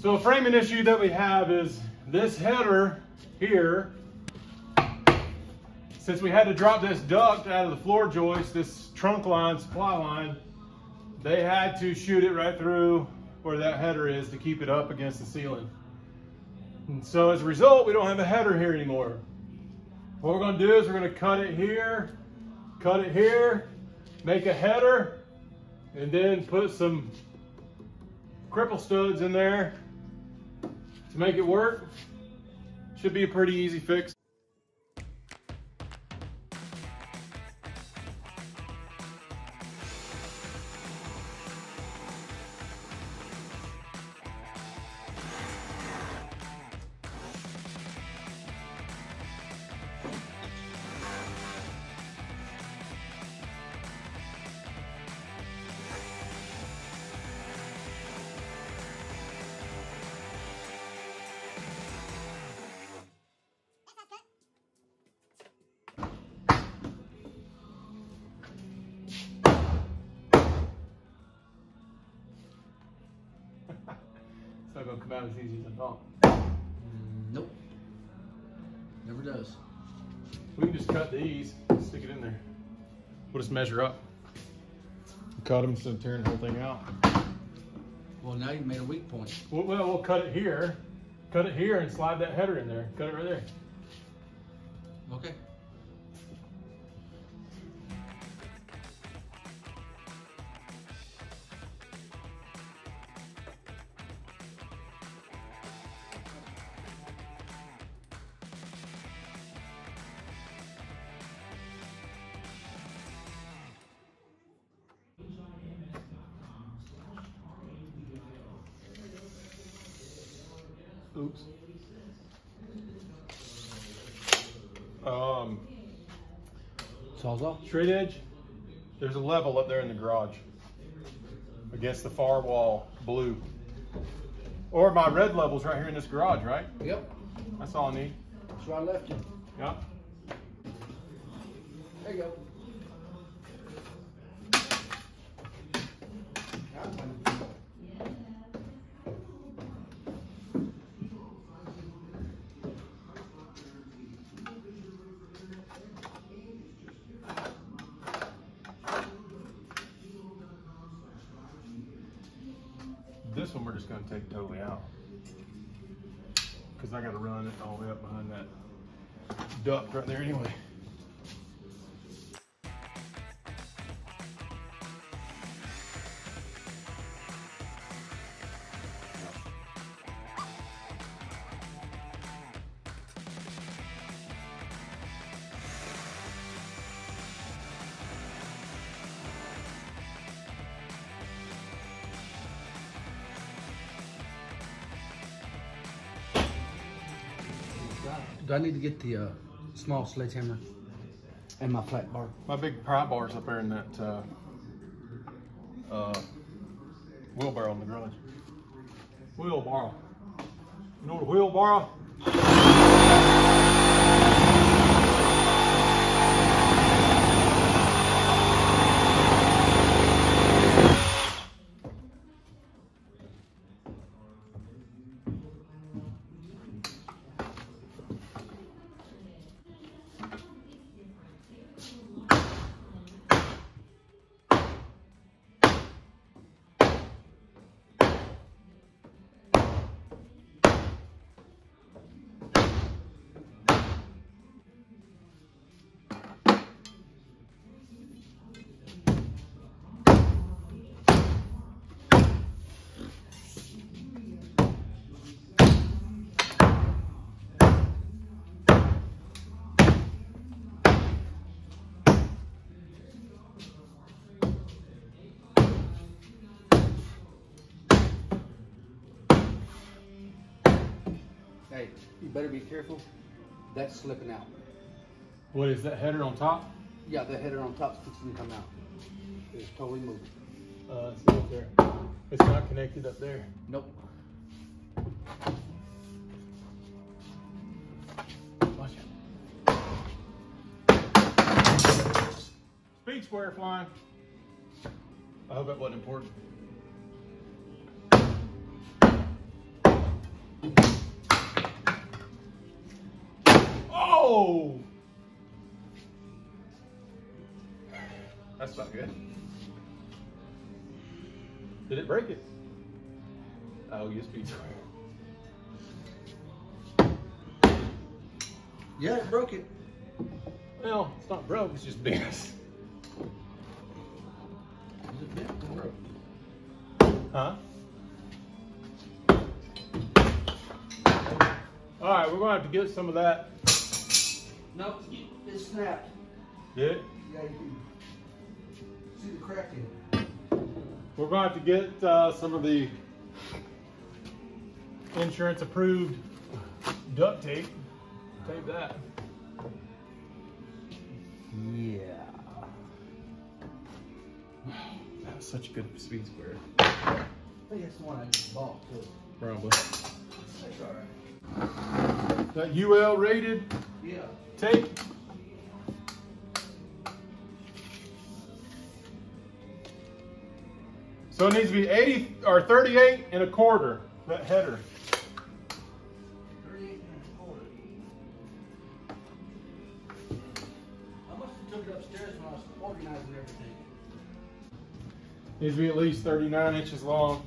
So a framing issue that we have is this header here, since we had to drop this duct out of the floor joist, this trunk line, supply line, they had to shoot it right through where that header is to keep it up against the ceiling. And so as a result, we don't have a header here anymore. What we're gonna do is we're gonna cut it here, cut it here, make a header, and then put some cripple studs in there to make it work. Should be a pretty easy fix. Not gonna come out as easy as I thought. Nope. Never does. We can just cut these, stick it in there. We'll just measure up. Cut them instead of tearing the whole thing out. Well, now you made a weak point. Well, well, we'll cut it here, cut it here and slide that header in there. Cut it right there. Oops. Um, Sawzall. straight edge, there's a level up there in the garage against the far wall, blue. Or my red level's right here in this garage, right? Yep. That's all I need. That's where I left you. Yeah. There you go. This one we're just gonna take totally out. Cause I gotta run it all the way up behind that duct right there anyway. Do I need to get the uh, small sledgehammer and my flat bar? My big pry bar's up there in that uh, uh, wheelbarrow in the garage. Wheelbarrow. You know the wheelbarrow? Hey, you better be careful. That's slipping out. What is that header on top? Yeah, the header on top's fixing to come out. It's totally moving. Uh, it's up there. It's not connected up there. Nope. Watch it. Speed square flying. I hope that wasn't important. Oh! That's not good. Did it break it? Oh, USB. Yeah, it broke it. Well, it's not broke, it's just bent. Is it bent or broke? Huh? All right, we're gonna have to get some of that. No, it snapped. Did it? Yeah, you can see the crack in it. We're going to have to get uh, some of the insurance approved duct tape. Tape that. Yeah. That's such a good speed square. I think that's the one I just bought too. Probably. That's all right. That UL rated Yeah. tape. So it needs to be 80 or 38 and a quarter, that header. 38 and a quarter. I must have took it upstairs when I was organizing everything. Needs to be at least 39 inches long.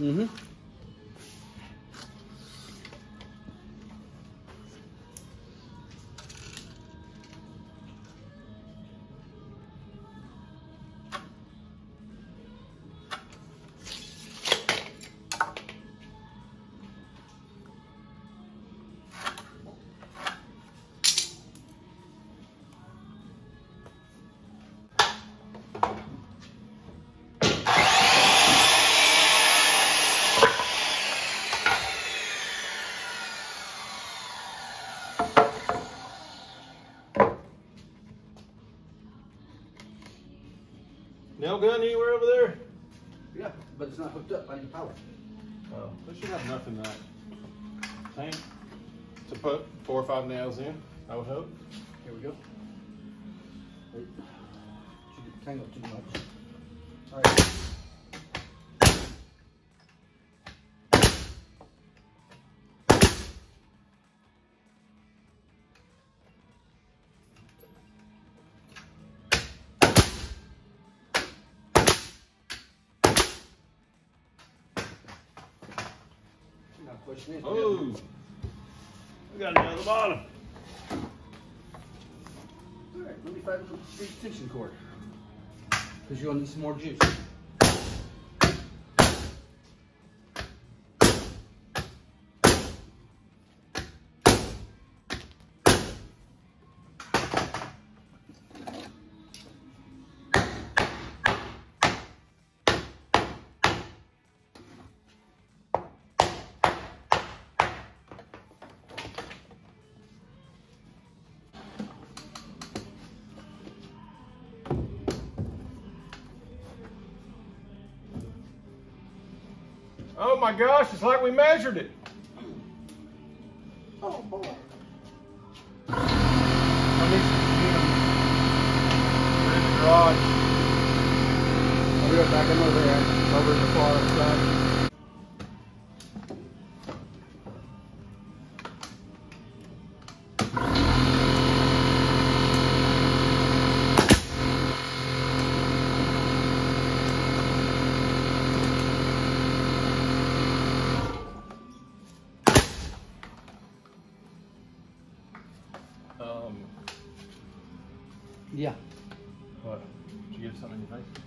Mm-hmm. Nail gun anywhere over there? Yeah, but it's not hooked up. I need power. Oh, they should have enough in that tank to put four or five nails in, I would hope. Here we go. Wait. Should get tangled too much. All right. Pushing it. Oh, we got another bottom. All right, let me find the extension cord. Because you'll need some more juice. Oh my gosh, it's like we measured it. Oh boy. I need some in the garage. I'll be right back. I'm over there. Over in the far outside. Um, Yeah. what? Did you get something in your face?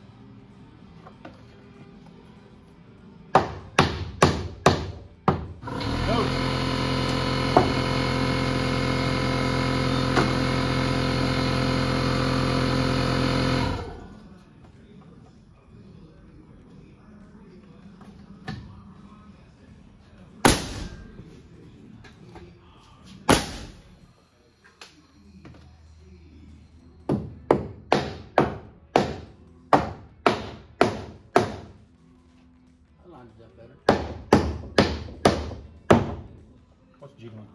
Jiggling.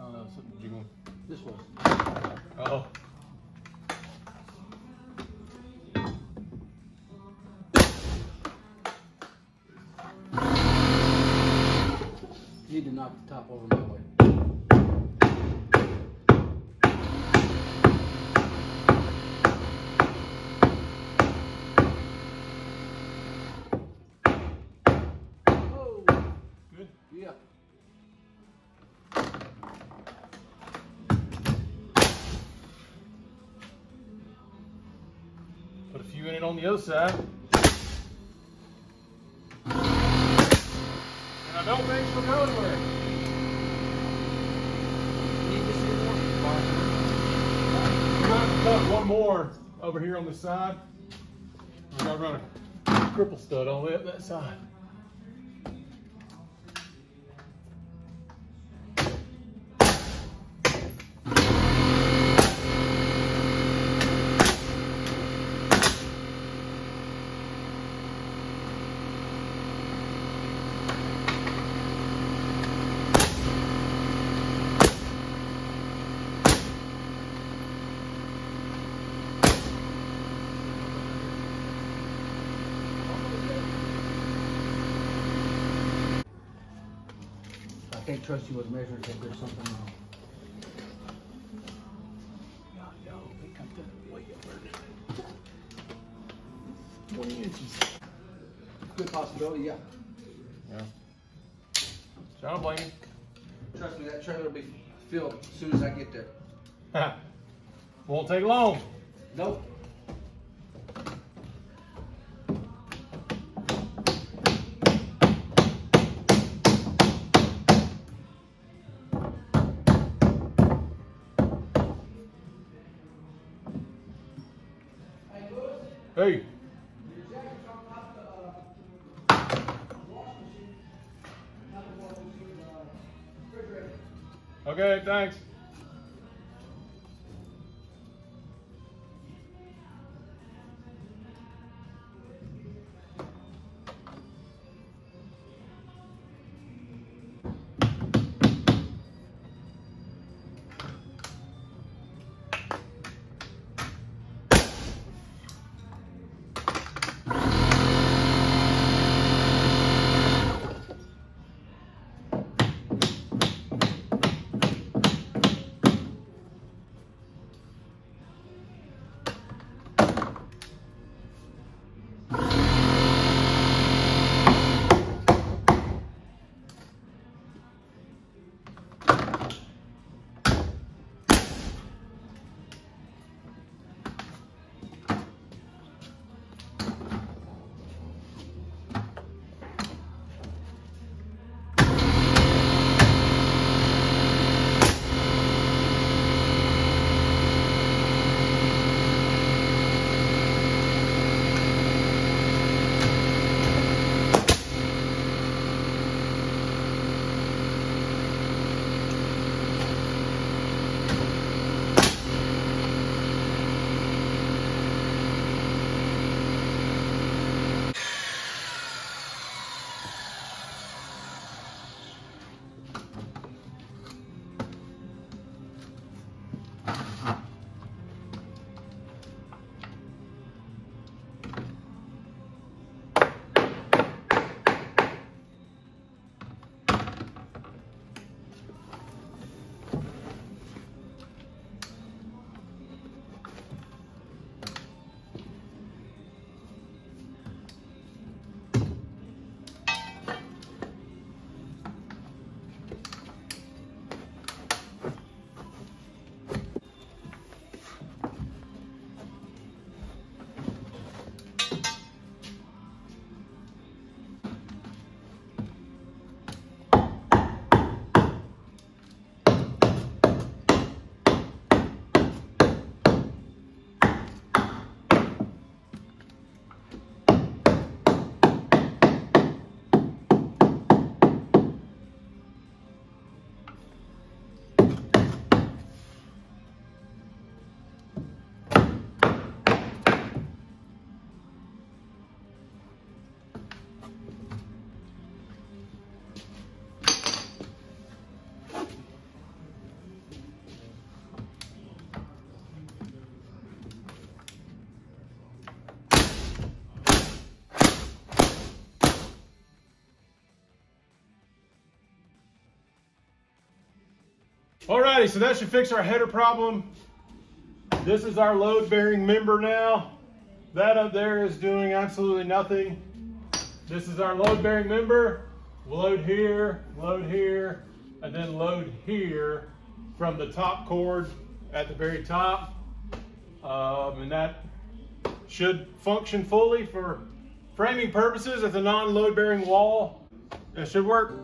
Oh no, something. This was. Oh. You need to knock the top over my way. The other side. And I don't think she'll go anywhere. Need this anymore? We're going to cut one more over here on the side. We're going to run a cripple stud all the way up that side. I can't trust you with measurements if there's something wrong. Twenty inches. Good possibility, yeah. Yeah. So I don't blame you. Trust me, that trailer will be filled as soon as I get there. Won't take long. Nope. Alrighty, so that should fix our header problem. This is our load bearing member now. That up there is doing absolutely nothing. This is our load bearing member. Load here, load here, and then load here from the top chord at the very top. Um, and that should function fully for framing purposes as a non-load bearing wall. It should work.